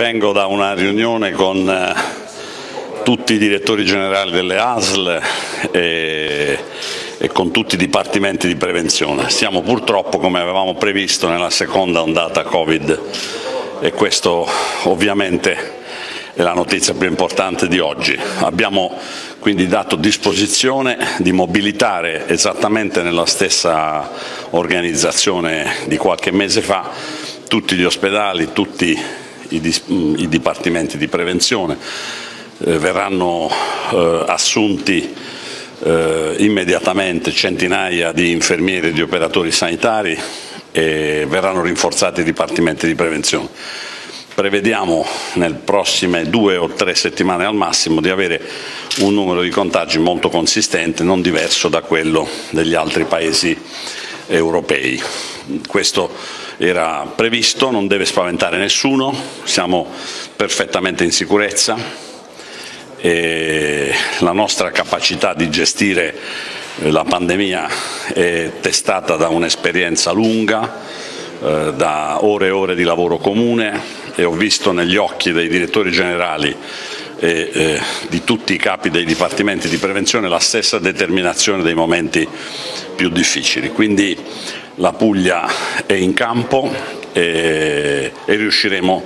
Vengo da una riunione con eh, tutti i direttori generali delle ASL e, e, con tutti i dipartimenti di prevenzione. Siamo purtroppo, come avevamo previsto, nella seconda ondata Covid e questo ovviamente è la notizia più importante di oggi. Abbiamo quindi dato disposizione di mobilitare esattamente nella stessa organizzazione di qualche mese fa tutti gli ospedali, tutti i, i dipartimenti di prevenzione, eh, verranno eh, assunti eh, immediatamente centinaia di infermieri e di operatori sanitari e verranno rinforzati i dipartimenti di prevenzione. Prevediamo nelle prossime due o tre settimane al massimo di avere un numero di contagi molto consistente, non diverso da quello degli altri paesi europei. Questo era previsto, non deve spaventare nessuno, siamo perfettamente in sicurezza e la nostra capacità di gestire la pandemia è testata da un'esperienza lunga, eh, da ore e ore di lavoro comune e ho visto negli occhi dei direttori generali e eh, di tutti i capi dei dipartimenti di prevenzione la stessa determinazione dei momenti più difficili. Quindi la Puglia è in campo e, e riusciremo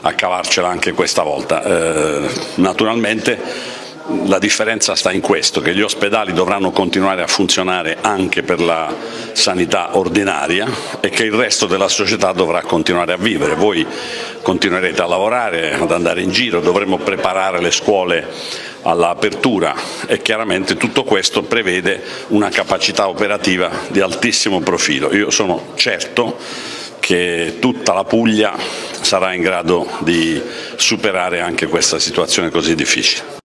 a cavarcela anche questa volta. Eh, naturalmente la differenza sta in questo, che gli ospedali dovranno continuare a funzionare anche per la sanità ordinaria e che il resto della società dovrà continuare a vivere. Voi continuerete a lavorare, ad andare in giro, dovremo preparare le scuole all'apertura e chiaramente tutto questo prevede una capacità operativa di altissimo profilo. Io sono certo che tutta la Puglia sarà in grado di superare anche questa situazione così difficile.